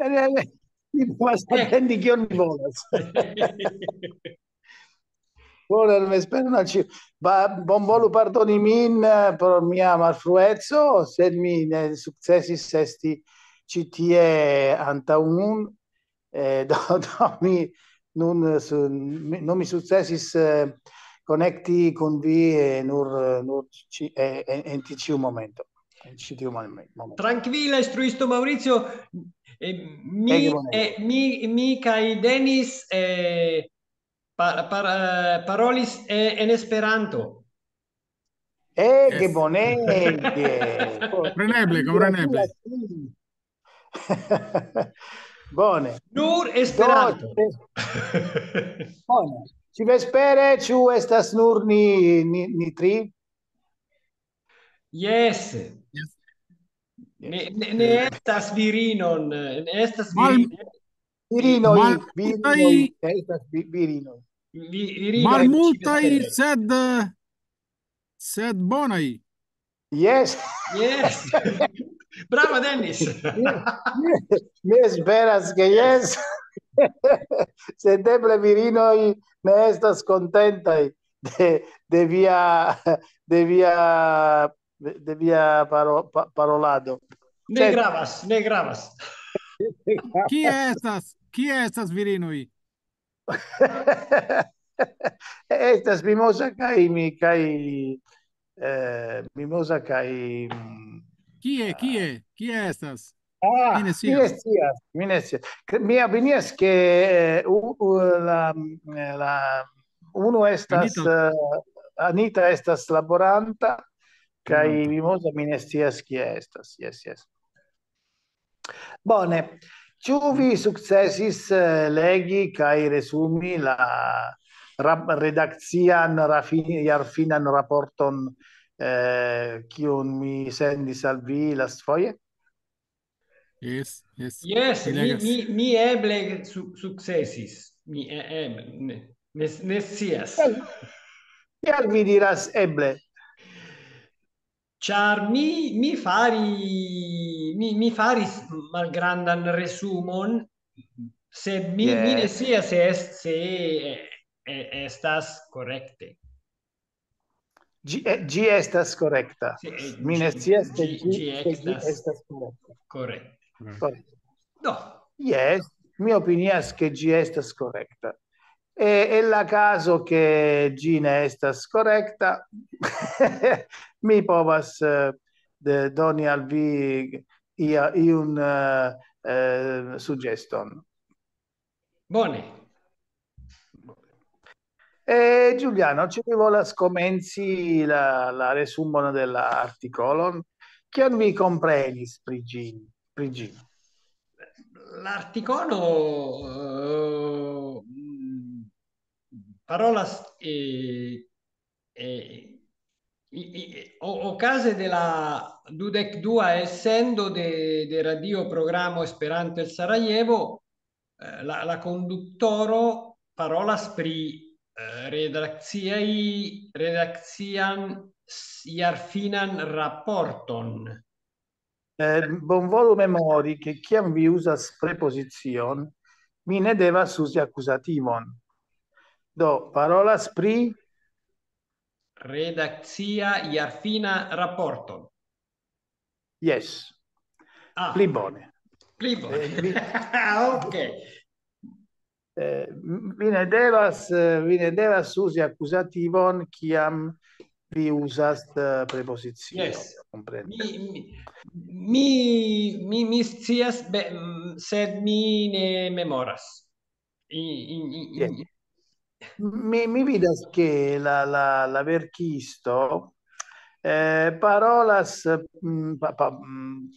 Mi povas atendi kion mi volas. Voler mi spero na ĉio. Bonvolu pardoni min eh, pro mia malfruezo, sed mi ne sukcesis esti ĉi tie antaŭ nun. Eh, do, do mi nun, su, non mi sukcesis eh, connecti con vi e nur, nur ci, e, e, in tiu momento. momento. Tranquilla, istruisto Maurizio. Mi, eh, mi, mi kai Denis eh, par, par, parolis eh, en Esperanto. Eh, yes. che boneghe! compreneble, compreneble. Bone. Nur Esperanto. Bone. Ci vespere, ciu estas nur ni, ni, ni tri? Yes. yes. Ne, ne, ne estas virinon, ne estas virinoj. Virinoj, virinoj, estas virinoi. Virinoj. Malmultaj, sed sed bonai. Yes. Yes. Brava Dennis. Mi esperas ke yes. Se eble virinoj ne estas kontentaj de de via de via de via paro, pa, parolado. Ne Sed... gravas, ne gravas. Chi estas? Chi estas virinui? estas mimosa kai mi kai eh, mimosa kai Chi è? Chi è? Chi estas? Ah, Minesias. Minesias. Mi avvenies che uh, eh, uh, la, eh, la uno estas Anita, uh, Anita estas laboranta Kai mimosa mi ne scias kie estas. Yes, yes. Bone. Ĉu vi sukcesis eh, legi kaj resumi la rap redakcian rafin jarfinan raporton eh, kiun mi sendis al vi lastfoje? Yes, yes. Yes, mi, mi, mi eble su, successis. Mi eh, eble, ne, ne, ne sias. Kial vi diras eble? Char mi, fari mi, mi faris malgrandan resumon sed mi, yes. mi ne sias est se estas correcte. Gi, eh, gi estas correcta. Sì, eh, Mi ne scias che gi, gi, estas, estas correcta. Correcto. Correcto. No. Yes, mi opinias che gi estas correcta. E, e la caso che gi ne estas correcta, mi povas uh, de, doni al vi ia, iun uh, uh, suggestion. Bone. E Giuliano, ci vola scomenzi la, la resumon dell'articolon. Chi vi comprenis, Prigino? Prigino? L'articolo uh, parolas eh, eh, ocase della dudec dua essendo de, de radio programo Esperanto el Sarajevo eh, la, la conduttoro parolas pri redakciaj redakcian iarfinan raporton. Eh, bonvolu memori che kiam vi usas preposizion, mi ne devas usi accusativon. Do, parolas pri redakcia iarfina raporton. Yes. Ah. Pli bone. Pli bone. Eh, vi... ok eh, vine devas vine devas usi accusativon kiam vi usas uh, preposizione yes. mi mi mi mi scias sed mi ne memoras I, i, yes. Mi, mi vidas che la, la, la verchisto eh, parolas mh, pa, pa, mh,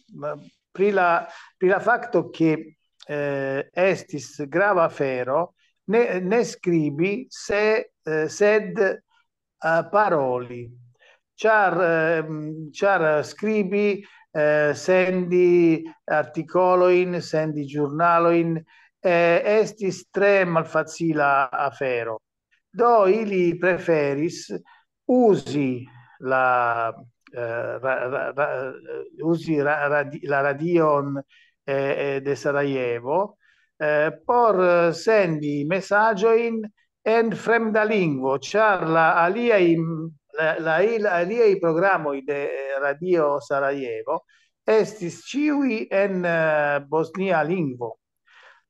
pri la, pri la facto che eh, estis grava fero, ne, ne scribi se, eh, sed uh, paroli. Char, eh, char scribi eh, sendi articoloin, sendi giurnaloin, eh, estis tre malfacila afero. Do ili preferis usi la, uh, ra, ra, ra, usi ra, radi, la radion eh, de Sarajevo eh, por sendi messaggioin en fremda lingvo, char la aliai la, la, la aliai programoi de Radio Sarajevo estis ciui en uh, bosnia lingvo.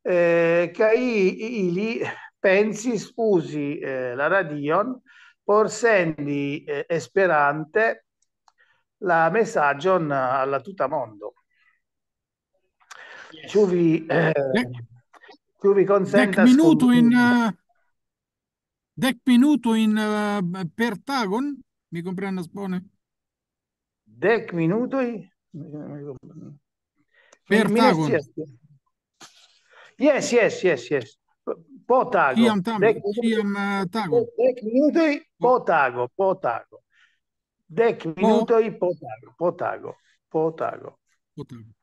Eh, kai ili pensis usi eh, la radion por sendi eh, esperante la messaggion alla tutta mondo. Yes. Ciu vi, eh, ciu vi consentas... Dec minuto in... Uh, dec minuto in uh, pertagon? Mi comprendo, spone? Dec minuto in... Pertagon. Yes, yes, yes, yes. Potago. Kiam tam, kiam uh, tago. Dec minutoi potago, potago. Dec minutoi potago, potago, potago. Potago.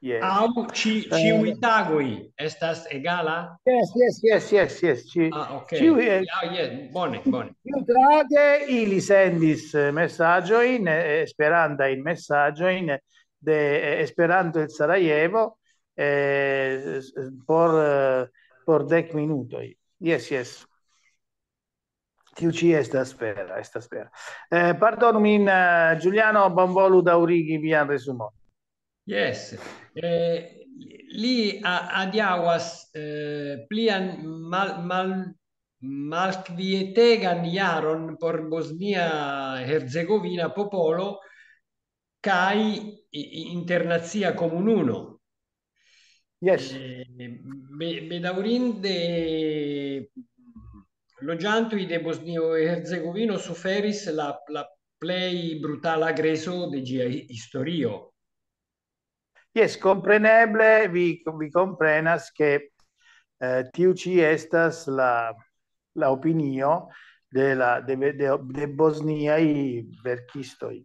Yes. Au ci ciui uh, tagoi estas egala? Yes, yes, yes, yes, yes. Ci, ah, ok. Ciui, eh, ah, yes. Bone, bone. Ciu trage ili sendis messaggio in eh, esperanta in messaggio in de eh, Esperanto el Sarajevo eh, por por dec minutoi. Yes, yes. Tiu ci estas spera, estas spera. Eh, pardon min, uh, Giuliano Bonvolu da Urighi vian resumon. Yes. Eh, li adiawas eh, plian mal, mal, malquietegan jaron por Bosnia-Herzegovina popolo kai internazia comununo. Yes. Eh, bedaurinde loĝantoj de Bosnio-Herzegovino suferis la, la plej brutala agreso de ĝia historio. Yes, compreneble, vi, vi comprenas che eh, tiu ci estas la, la opinio de la de, de, de Bosnia i verkistoi.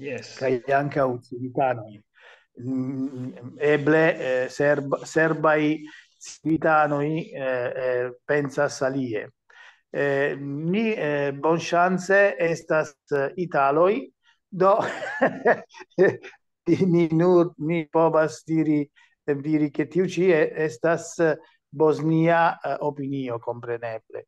Yes. Kai anche civitanoi. Mm, eble eh, serb, serbai civitanoi eh, eh, pensa salie. Eh, ni eh, bon chance estas italoi do ni nur ni povas diri diri che tiu ci estas Bosnia uh, opinio compreneble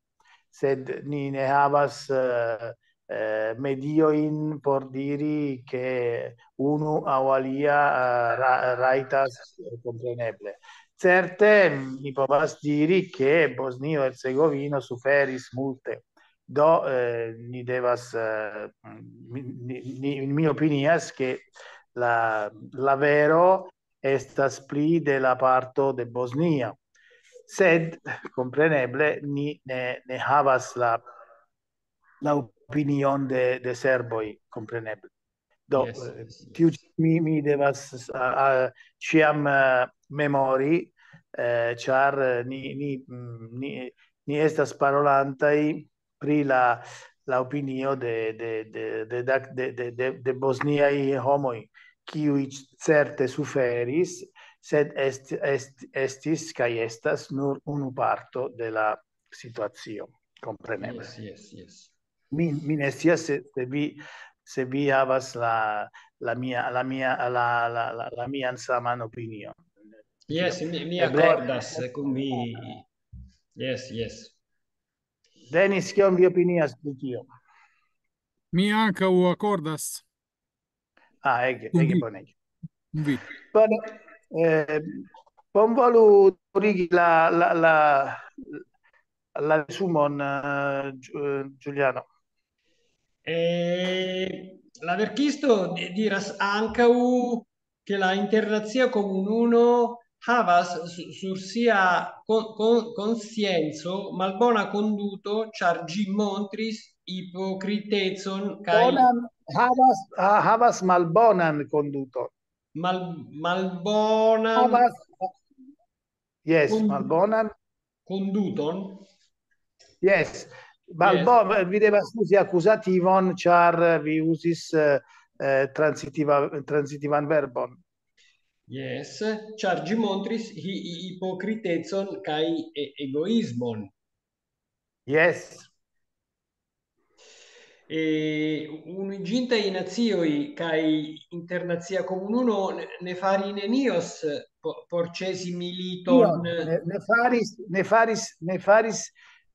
sed ni ne havas uh, eh, medioin por diri che unu au alia ra, raitas compreneble. Certe mi povas diri che Bosnio Herzegovino suferis multe. Do eh, ni devas eh, mi, mi, mi opinias che la, la vero estas pli de la parto de Bosnia. Sed, compreneble, ni ne, ne havas la, la opinion de, de serboi, compreneble. Do, yes, eh, yes, tiu yes. mi, mi devas uh, ciam uh, memori, uh, char ni, ni, ni, ni estas parolantai pri la, la opinio de, de, de, de, de, de, de, de bosniai homoi, kiui certe suferis, sed est, est, estis kai estas nur unu parto de la situacio, compreneble. Yes, yes, yes mi mi ne sia se, se vi se vi havas la la mia la mia la la la, la mia saman opinion. Yes, mi, mi accordas con mi Yes, yes. Denis, kion vi opinias di tio? Mi u accordas. Ah, ege, ege bonege. Vi. Bene, eh, bonvolu origi la, la, la, la sumon, uh, eh, Giuliano. E l'averchisto diras ancau che la internazia comununo havas sur sia con, con, conscienzo malbona conduto char gi montris ipocritezon kai Bonan, havas havas malbonan conduto. Mal malbonan havas yes condu malbonan conduton. Yes Balbo videva scusi accusativon char vi usis eh, transitiva transitivan verbon. Yes, char gi montris hi ipocritezon kai e egoismon. Yes. e un'inginta in azioi kai internazia comununo ne fari nenios porcesi militon ne, ne faris ne faris ne faris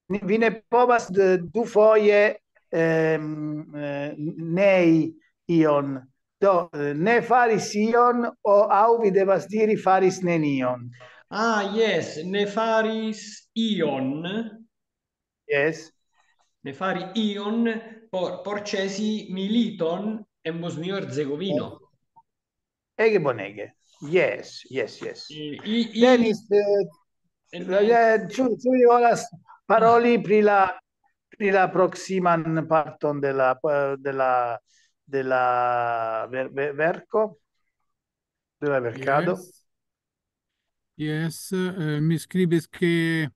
vi ne povas du foie ehm, eh, nei ion. Do ne faris ion o au vi devas diri faris nenion. Ah yes ne faris ion. Yes. Ne fari ion por porcesi militon en Bosnio Herzegovino ege bonege. Yes yes yes. I i, i... Tenis, eh, en... Eh, eh, la, la, paroli pri la pri la proximan parton de la de la de la ver, ver, verco de la? Yes, yes eh, mi scribes che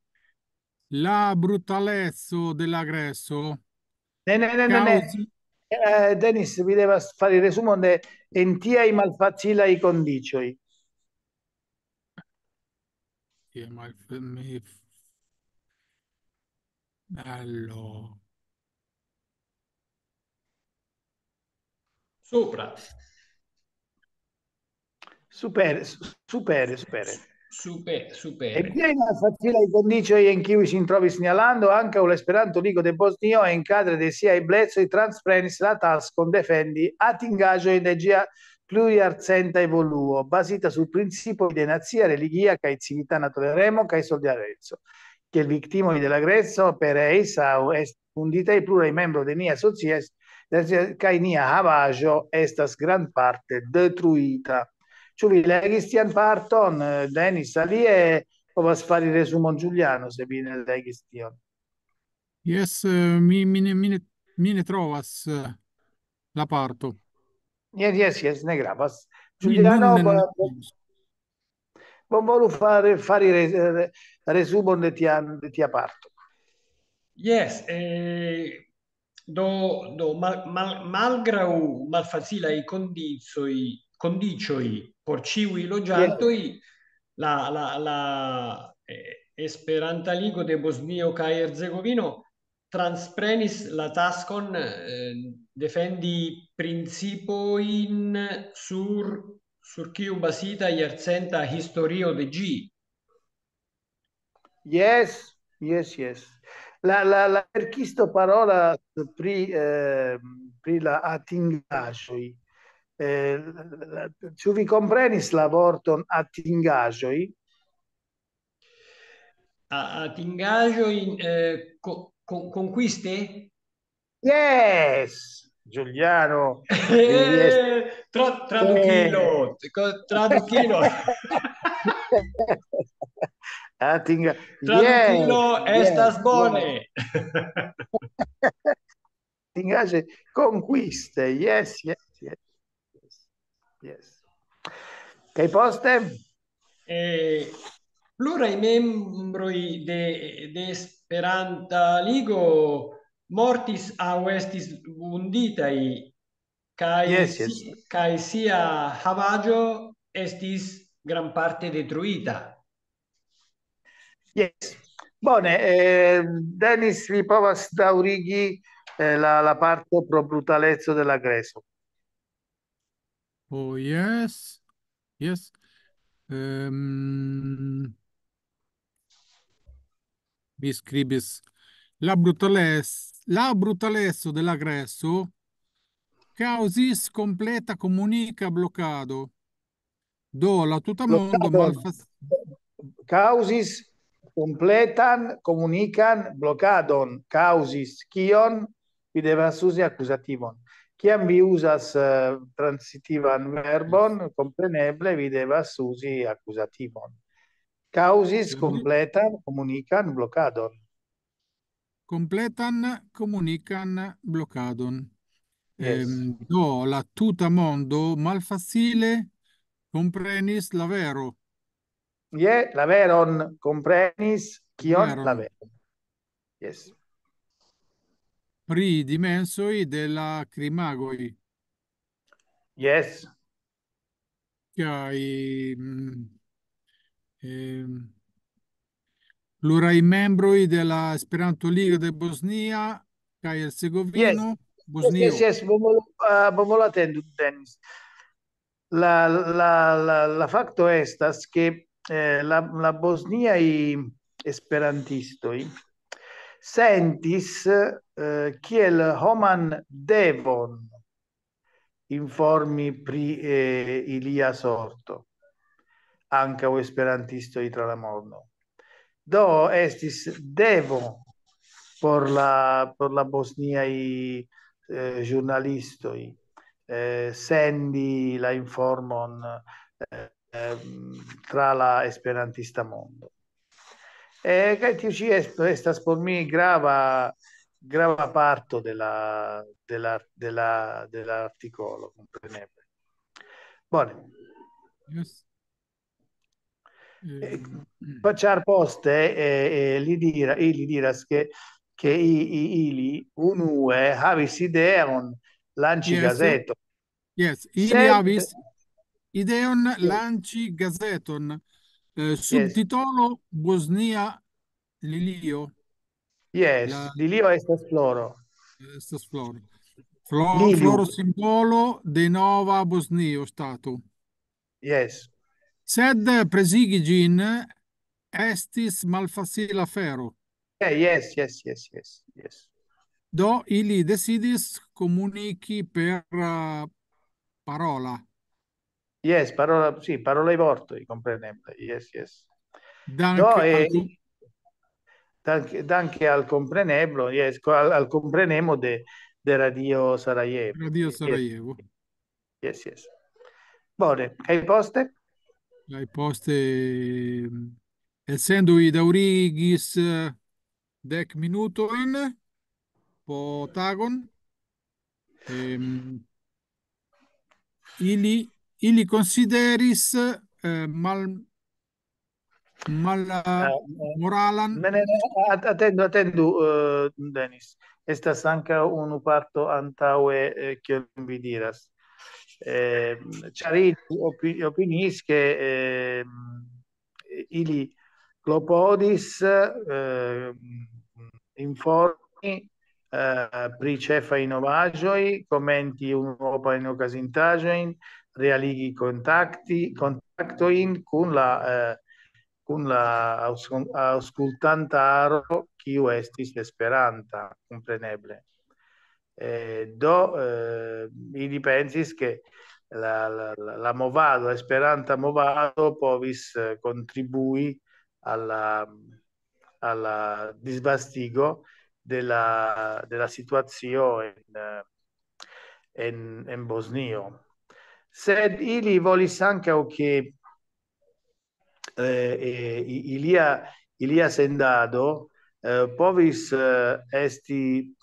la brutalezza dell'aggresso Ne, ne, ne, ne, ne. Eh, Denis, vi deve fare il resumo de entiai malfacilai condicioi. Allora. Sopra. Super, super, super. Super, super. E piena facile i condici in cui si trovi segnalando anche l'esperanto ligo de Bosnio e in cadre de sia i blezzo i transprenis la taskon defendi atingaggio energia pluriarzenta evoluo basita sul principio di nazia religia che civiltà natureremo che soldi arezzo che il victimo dell'aggresso per eisa è undita i plurai membro de nia socies che nia havaggio estas gran parte detruita Ĉu vi legis tian parton, Denis? Alie povas fari resumon Giuliano, se vi ne legis tion. Yes, mi, mi, ne, mi, ne, mi ne trovas la parto. Yes, yes, yes, ne gravas. Giuliano, bon volu fare, fare resumon de tia, de tia parto. Yes, eh, do, do mal, mal, malgrau malfacilai condizoi condicioi por ciui logiantoi yeah. la, la, la eh, Esperanta Ligo de Bosnio ca Herzegovino transprenis la taskon eh, defendi principo in sur sur kiu basita iercenta historio de G. Yes, yes, yes. La, la, la perchisto parola pri, eh, pri la atingagioi eh, ĉu vi komprenis la vorton atingaĵoj? Atingaĵoj eh, conquiste? Yes, Giuliano. Eh, tra, traduchilo, eh. traduchilo. Attinga. Traduchilo yes, estas yes, bone. Yes. conquiste, yes, yes, yes. Yes. Che poste? Eh, pluraj membroj de, de Esperanta Ligo mortis aŭ estis vunditaj kaj yes, yes. Kaj sia havaĵo estis gran parte detruita. Yes. Bone, eh, Denis, vi povas daŭrigi eh, la, la parto pro brutalezzo dell'aggresso. Oh, yes. Yes. Um, mi scribis la brutales la brutalezzo dell'aggresso causis completa comunica bloccado. Do la tuta mondo malfas causis completan comunican bloccadon. Causis kion vi devas usi accusativon. Chiam vi usas uh, transitivan verbon, compreneble vi devas usi accusativon. Causis completan comunican blocadon. Completan comunican blocadon. Yes. Ehm, do la tuta mondo malfacile comprenis la vero. Ie, la veron comprenis kion la veron. Yes pri dimensoi della crimagoi. Yes. Kai mm, eh, plurai membroi della Esperanto Liga de Bosnia kai Herzegovino. Yes. Bosnio. Yes, yes, vamos atento, Dennis. La, la, la, la facto estas che eh, la, la Bosnia i esperantistoi sentis eh, kiel homan devon informi pri eh, ilia sorto anche o esperantisto tra la mondo do estis devo por la por la Bosnia i eh, giornalistoi. Eh, sendi la informon eh, ehm, tra la esperantista mondo. E che ti ci estas por mi grava grava parto della, della, della, dell'articolo compreneble. Bene yes. Eh, Facciar poste e, e li dira, ili diras che che i, i, ili unue havis ideon lanci yes. gazeto. Yes, ili Sed... havis ideon lanci gazeton eh, subtitolo yes. Bosnia Lilio. Yes, La... Lilio estas floro. Estas floro. Floro, floro simbolo de nova Bosnio stato. Yes. Sed presigi gin estis malfacila fero. Yeah, yes, yes, yes, yes, yes. Do ili decidis comunichi per uh, parola. Yes, parola, sì, parola i vortoi, comprendibile. Yes, yes. Danke Do, e, danke, danke al compreneblo, yes, al, al comprenemo de, de Radio Sarajevo. Radio Sarajevo. Yes, yes. Bene, hai poste? Hai poste, essendo i daurigis dec minutoin po tagon. Ehm, ili, ili consideris eh, mal mal uh, moralan attendo attendo uh, Denis estas anca unu parto antaue eh, che vi diras eh, Ciarini opi, opinis che eh, ili Clopodis eh, informi eh, pri ĉefaj novaĵoj, komenti unuopajn okazintaĵojn, realigi kontakti kontaktojn kun la eh, kun la aŭskultantaro kiu estis esperanta, kompreneble. Eh, do eh, ili pensis che la, la, la movado, esperanta movado povis eh, contribui alla, alla disvastigo della, della situazione in, in, in Bosnio. Sed ili volis anche che eh, ilia, ilia sendado eh, povis eh, esti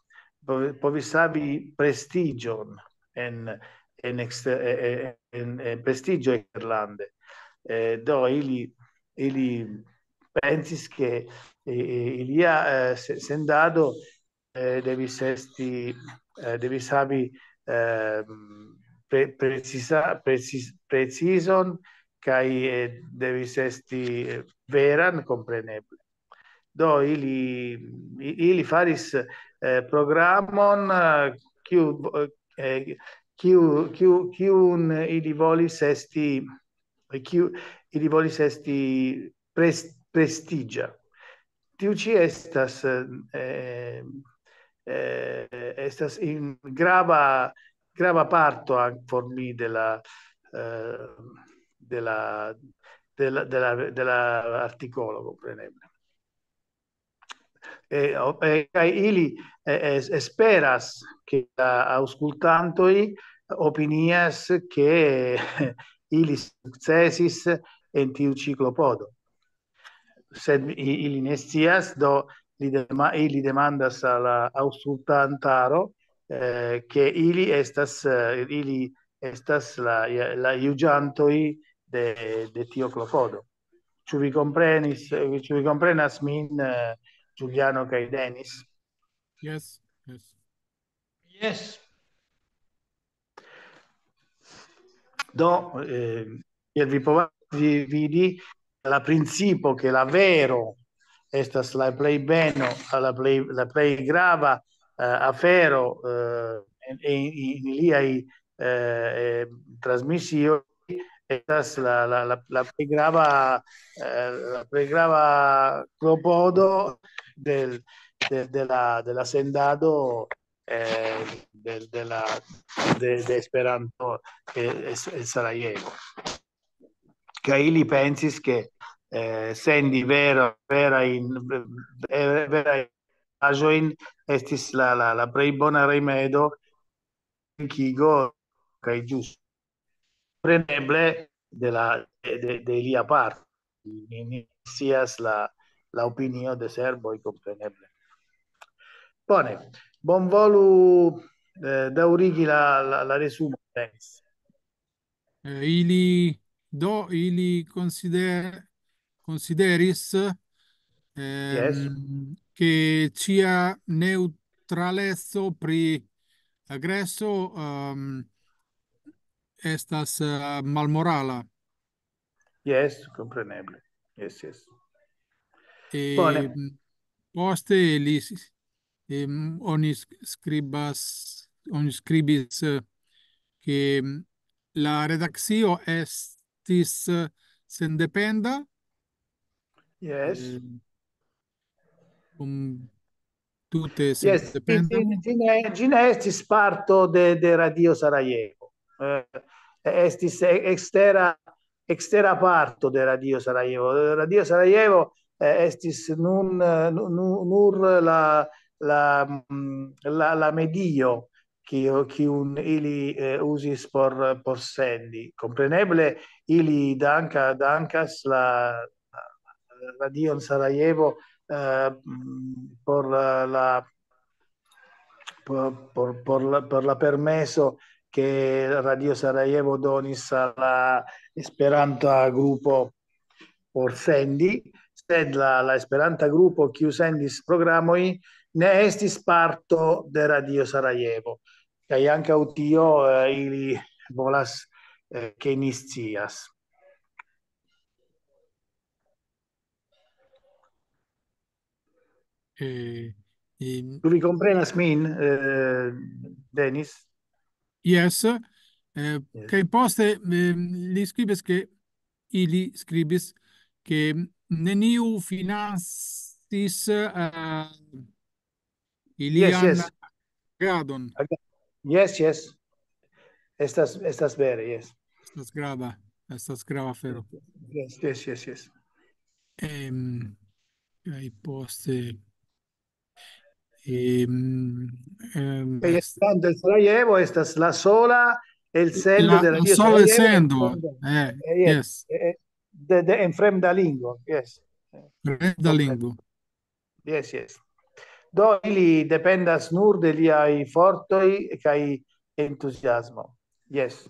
povis havi prestigion en en, exter, en, en, en prestigio exterlande. Eh, do ili ili pensis che eh, ilia eh, sendado eh, devis esti eh, devis havi eh, pre, precisa, precis, precison kai eh, devis esti veran compreneble do ili ili faris eh, programon kiu eh, kiu kiu kiu ili volis esti kiu ili volis esti pres, prestigia. Tiu ci estas eh, eh, estas in grava grava parto por mi de la eh, de la della, della, della articolo ili eh, esperas che auscultantoi opinias che ili successis en tiu ciclopodo. Sed ili ne do li, dema, ili demandas al auscultantaro eh, che ili estas eh, ili estas la la iugiantoi de de tio clopodo. Ĉu vi comprenis ĉu vi comprenas min uh, Giuliano kaj Denis Yes yes. Yes. Do eh, vi povas vidi la principio che la vero estas la play beno la play la play grava uh, afero uh, in, in liaj eh, trasmissioni estas la, la, la, la pregrava eh, la pregrava clopodo del, de, de, la, de la sendado eh, de, de, la, de, de Esperanto e, e Sarajevo. Che ili pensis che eh, sendi vera, vera in vera in estis la, la, la plej bona rimedo kigo kaj giusto preneble de la de, de lia parte inicias la la opinio de serboj compreneble Bone, bonvolu eh, daŭrigi la, la, la resumo. Eh, ili do ili consider consideris ehm, yes. che cia neutralezzo pri aggresso um, estas uh, malmorala. Yes, compreneble. Yes, yes. E Bone. poste li um, oni scribas oni scribis che la redaccio estis sendependa? Yes. Eh, um, tutte yes gine, estis parto de, de radio Sarajevo. Eh, estis extera extera parto de radio Sarajevo. Radio Sarajevo estis nun nun nur la la, mm, la, la medio che un ili eh, usis por, por sendi. Compreneble, ili danka, dankas la, la radio Sarajevo eh, por la por, por, por, la, por la permesso che Radio Sarajevo donis alla Esperanta gruppo por sendi, sed la, la Esperanta gruppo kiu sendis ne estis parto de Radio Sarajevo. Kaj ankaŭ tio eh, ili volas eh, ke ni scias. Eh, eh, tu vi comprenas min, eh, Denis? Yes. Eh, yes. Kaj poste eh, li skribis ke ili skribis ke neniu financis uh, Ilian yes, yes. Gadon. Yes, yes. Estas, estas vere, yes. Estas grava, estas grava fero. Yes, yes, yes, yes. Um, kai poste... Um, um, tanto el Sarajevo estas la sola el sendo la, della la sola sendo eh, eh, yes, yes. De, de, en fremda lingua yes fremda lingua yes yes do ili dependas nur de liai fortoi kai entusiasmo. Yes.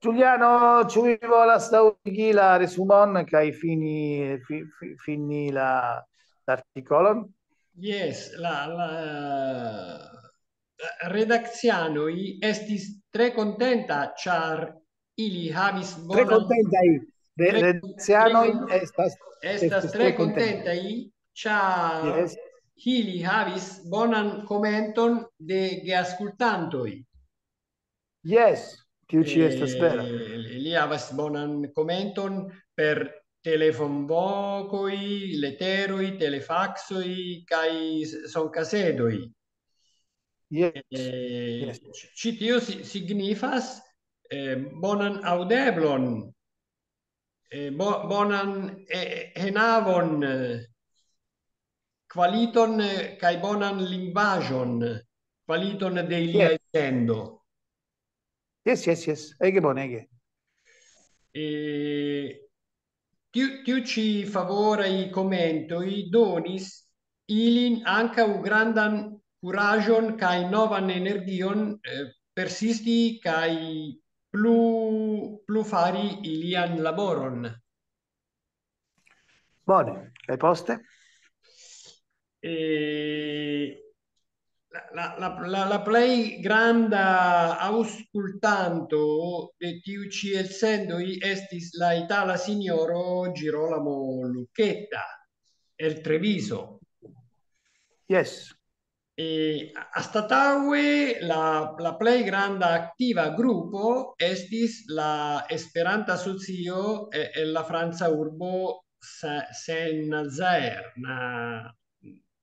Giuliano, ci vi volas daŭrigi la resumon kaj fini fi, fi, fini la l'artikolon? Yes, la la redakcianoj estis tre contenta ĉar ili havis bonan Tre de veneziano estas estas tre contenta i cha yes. Hili havis bonan commenton de geascultantoi. Yes, tiu ci eh, estas vera. Li havas bonan commenton per telefon vocoi, leteroi, telefaxoi, cae soncasedoi. Yes. Eh, yes. Citio signifas eh, bonan audeblon eh, bo, bonan eh, enavon, eh, qualiton kai bonan lingvajon qualiton de ilia yes. essendo yes yes yes. Ege bonege e tiu tiu ci favora i commento i donis ilin anca u grandan curagion kai novan energion eh, persisti kai plu plu fari ilian laboron. Bone, le poste? e la, la, la, la play granda auscultanto de tiu ci essendoi estis la itala signoro Girolamo Lucchetta el Treviso. Yes E astataue la, la plej granda aktiva grupo estis la Esperanta asocio en la franca urbo Saint-Nazaire.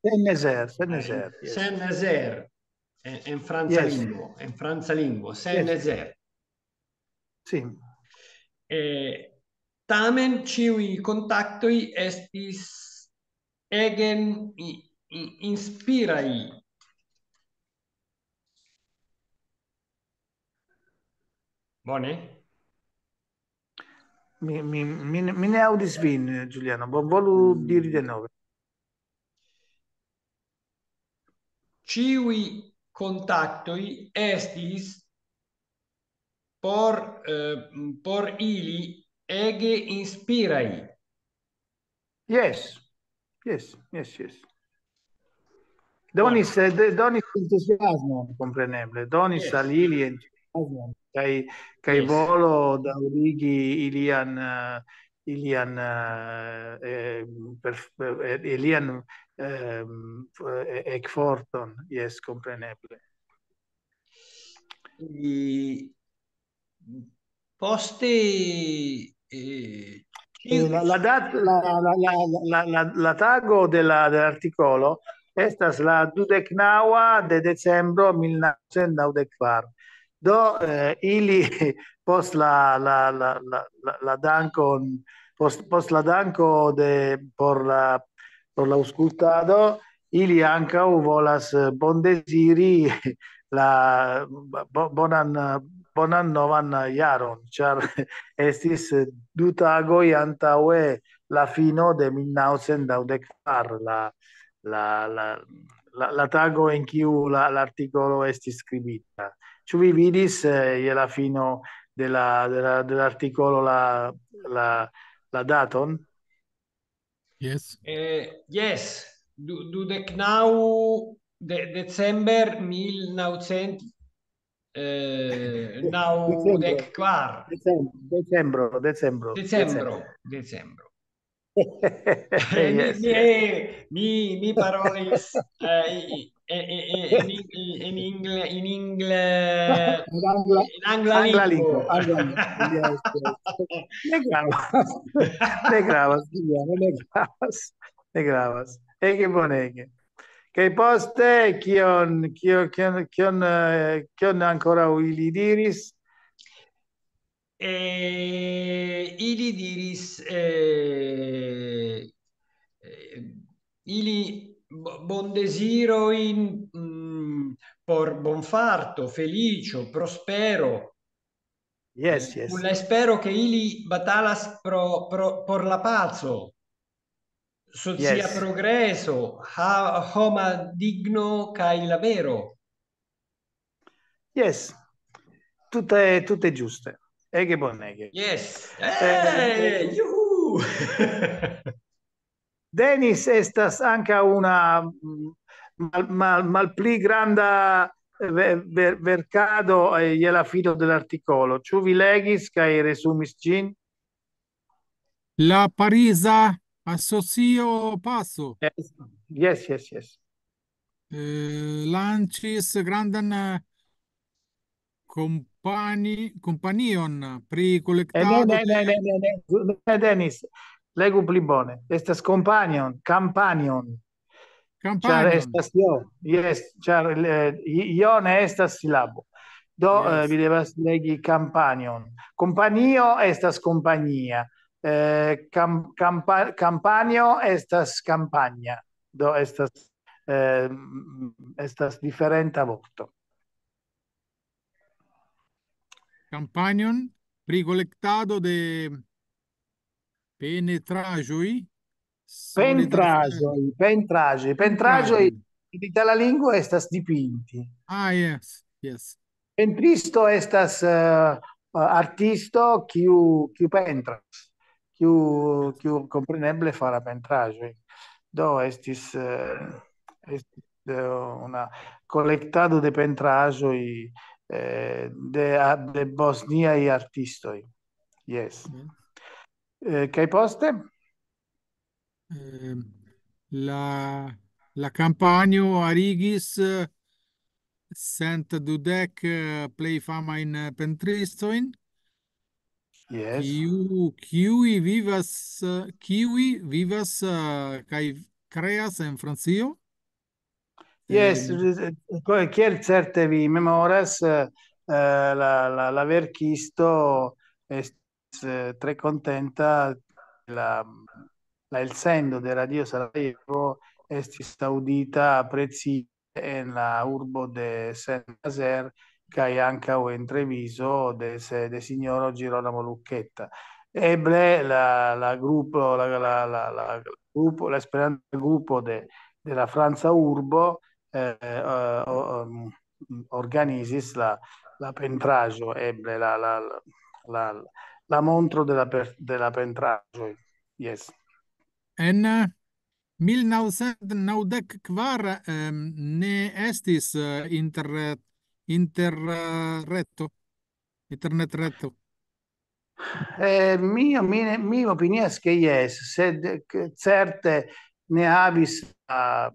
Saint-Nazaire, Saint-Nazaire. Yes. Saint-Nazaire, en, en franca yes. lingvo, en franca lingvo, Saint-Nazaire. Yes. Sì. Eh, tamen ciui contactoi estis egen inspirai Bone? Mi, mi, mi, mi ne audis vin, Giuliano. Volu diri de nove. Ciui contactoi estis por, uh, por ili ege inspirai. Yes, yes, yes, yes. Donis, donis entusiasmo, compreneble. Donis yes. alili entusiasmo kai kai yes. volo da origi ilian uh, ilian uh, eh, per, per, ilian eh, ecforton eh, eh, eh, ehm, yes compreneble I... poste eh, la, la, dat, la, la, la, la, la, la tago della, dell'articolo estas la dudecnaua de decembro 1994 do eh, ili post la la la la la dankon post post la danko de por la por la auscultado ili anca u volas bon desiri la bonan bonan novan jaron char estis du tagoi antaue la fino de 1994 la la la la, la tago en kiu l'articolo la, esti scribita Ĉu vi vidis eh, je la fino de la, de la, dell'articolo la, la, la daton? Yes. Eh, yes, du, du decnau de, december 1900 eh, nau dec quar. Decembro, decembro, decembro. Decembro. yes. mi, mi, mi parolis eh, in, in, ingle, in ingle, in angla, in angla, angla lingua. Ne gravas. Ne gravas, ne gravas. Ne. Ege bonege. Che poste kion kion kion kion ancora ili diris? E ili diris eh, eh, ili bon desiro in mm, por bonfarto, felicio, prospero. Yes, yes. La spero che ili batalas pro, pro, por la pazo, socia yes. progreso, ha, homa digno kai lavero. Yes, tutte, tutte giuste. E che bonne. Yes. Eh, eh, Denis estas anca una mal, mal, mal pli granda ver, ver, vercado e eh, la fino dell'articolo. Ciu vi legis cae resumis gin? La Parisa associo passo. Yes, yes, yes. yes. Eh, lancis grandan compani, companion pri collectado... Eh, ne, ne, ne, ne, ne, ne, Denis, legu pli bone. Estas companion, companion. Companion. Char estas io. Yes, char eh, io ne estas silabo. Do yes. eh, vi devas legi companion. Companio estas compagnia. Eh, cam, campa, campanio estas campagna. Do estas eh, estas diferenta vorto. Companion pri colectado de Penetrajoi? Pentrajoi, pentrajoi, pentrajoi in lingua estas dipinti. Ah, yes, yes. Pentristo estas uh, artisto kiu kiu pentras, kiu kiu compreneble fara pentrajoi. Do estis uh, estis uh, una collectado de pentrajoi eh, de de bosniai artistoi. Yes. Mm. Eh, che poste? Eh, la la campagna arigis eh, dudec dudek eh, plej famajn pentristojn. Yes. Kiu, kiui vivas, kiui vivas uh, creas en Francio? Yes, ehm. eh, kiel certe vi memoras, uh, la, la, la verkisto est tre contenta la, la el sendo de Radio Sarajevo estis audita precipe en la urbo de Saint-Nazaire kai anca en Treviso de, de signoro Girolamo Lucchetta. Eble la, la gruppo, la, la, la, la, gruppo, l'esperanza gruppo de, de la Franza Urbo eh, uh, organizis la, la pentraggio, eble la, la, la, la, montro della, della pentraggio. Yes. En 1994 um, ne estis uh, internet interreto internet reto eh, mio mio opinione è che yes sed certe ne havis uh,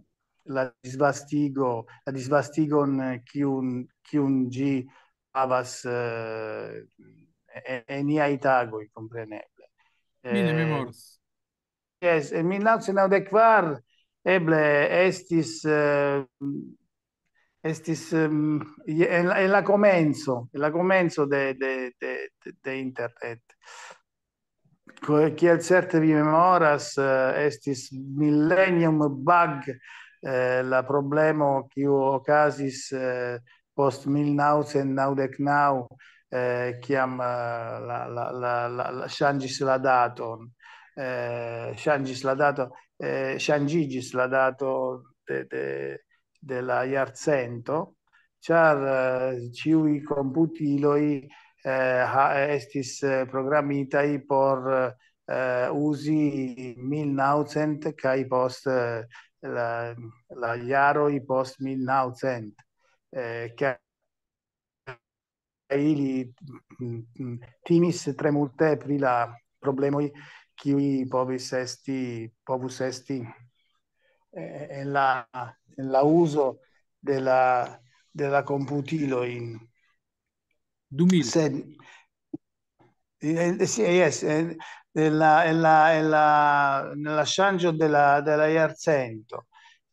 la disvastigo la disvastigon chiun chiun g havas uh, e, niai tagoi compreneble Mine memoras Yes, en 1994 eble estis uh, estis um, en, en la comenzo, en la comenzo de, de, de, de internet. Kiel certe vi memoras, uh, estis millennium bug, uh, la problemo kiu okazis uh, post 1999, kiam uh, la, la, changis la daton eh, changis la dato eh, changigis la dato de, de, della iarcento char eh, ciui computiloi eh, estis eh, programitai por eh, usi 1900 kai post eh, la, la i post 1900 eh, ili mm, mm, timis tre multe pri la problemoi kiui povis esti povus esti en la en la uso de la de la computilo in 2000 sed eh, sì, yes, eh, nella, nella, nella, nella changio della, della iarcento.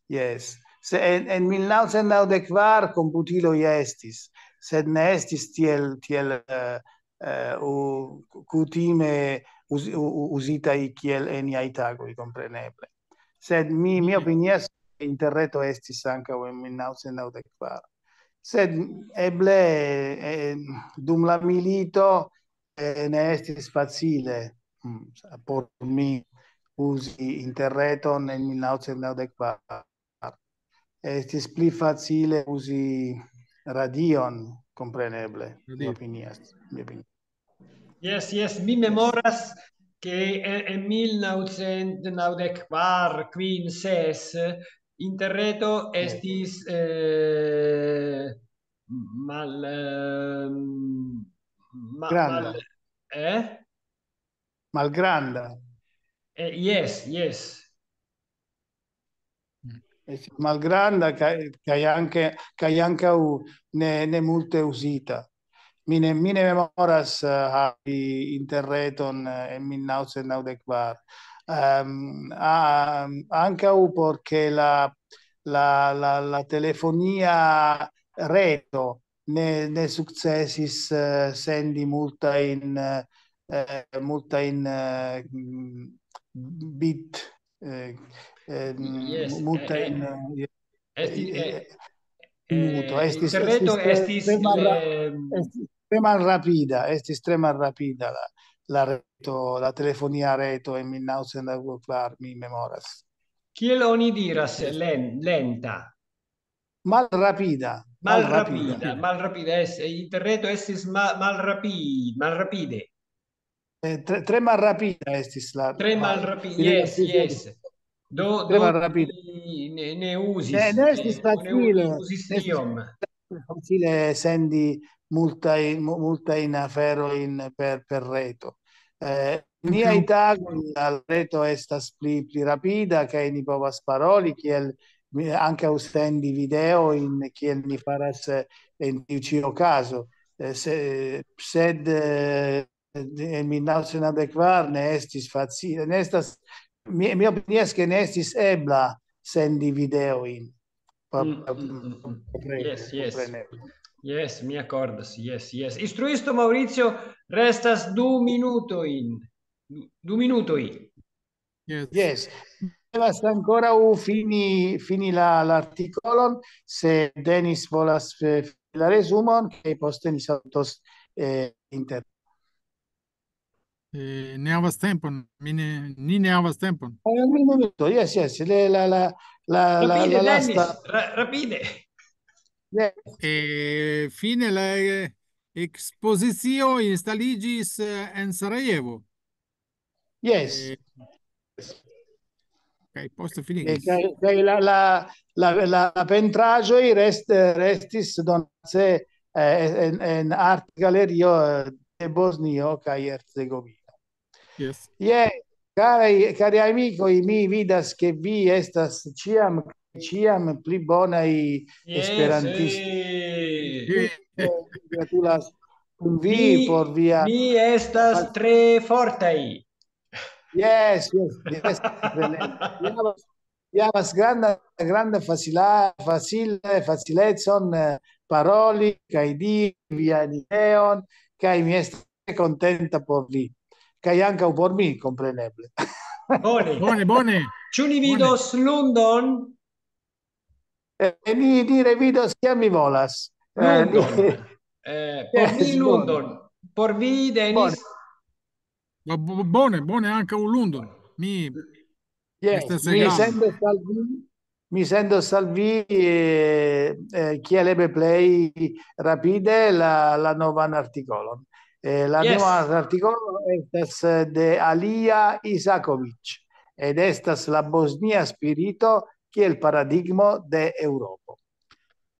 Yes. Se, en, en 1994 computilo estis, sed ne estis tiel, tiel uh, cutime us, usitai kiel eniai tagoi, compreneble. Sed mi, mi opinias interreto estis anca in 1994. Sed eble eh, dum la milito eh, ne estis facile mm, por mi usi interreton en 1994. Estis pli facile usi radion, compreneble, mi opinias. Mi opinias. Yes, yes, mi memoras che en 1994 quin ses interreto estis eh, mal, eh, ma, mal eh? Malgranda. Eh, yes, yes. Malgranda che anche che anche ne, ne multe usita mine, mine memoras havi interreton uh, en 1994. Um, uh, anche perché la, la, la, la telefonia reto ne, ne successis uh, sendi multa in uh, multa in uh, bit uh, yes, multa eh, in eh, esti, eh, eh, estis, interreto estis, estis, estis estrema rapida, es estrema rapida la, la reto, la telefonía reto en 1994, mi memoras. Kiel oni diras len, lenta? Mal rapida. Mal, mal rapida, rapida, mal rapida. Es, interreto estis mal, mal, rapi, mal rapide. Eh, tre, tre mal rapida estis la. Tre mal rapida, yes, yes. Do, tre do rapida. Ne, ne usis. Ne, ne facile. Ne. Facile sendi multa in, multa in afero in per, per reto. Eh, nia itago al reto estas pli pli rapida che ni povas paroli kiel anche austendi video in kiel ni faras en tiu ĉi okazo. Se, sed en 1994 ne estis facile, ne estas mi mi opinias che ne estis ebla sendi videoin. Mm, mm, mm, mm. Yes, yes. Yes, mi accordas. Yes, yes. Istruisto Maurizio restas du minuto in. Du, minuto in. Yes. yes. Devas ancora u fini fini la l'articolon se Denis volas eh, la resumon che poste ni saltos eh, inter Eh, ne havas tempon, mi ne, ni ne havas tempon. Oh, un minuto, yes, yes, le, la, la, la, la, rapide, la, lasta. Dennis, ra, rapide. Yes. Eh, fine la eh, exposizio instaligis eh, en Sarajevo. Yes. Eh, Kaj poste finigis. Kaj, kaj la, la, la, la i rest, restis donce eh, en, en art galerio de Bosnio kaj Herzegovina. Yes. Yeah. Cari, cari amicoi, mi vidas che vi estas ciam ciam pli bonai yes, esperantisti. Sì. Gratulas kun vi por via Mi estas tre fortai. Yes, yes, yes. Vi havas granda granda facila facile facilezon paroli kaj di via ideon kaj mi estas contenta por vi kaj ankaŭ por mi kompreneble. Bone, bone, bone. Ĉu ni vidos London? Eh, ni, ni revidos kiam mi volas. London. Eh, eh, por mi London. Por vi, Denis? Bone, bone, bone anche un London. Mi, yes, mi sento salvi, mi sento salvi eh, eh, chi ebbe play rapide la, la novan articolon. Eh, la yes. nuova articolo estas de Alia Isakovic ed estas la Bosnia spirito che è il paradigma de Europa.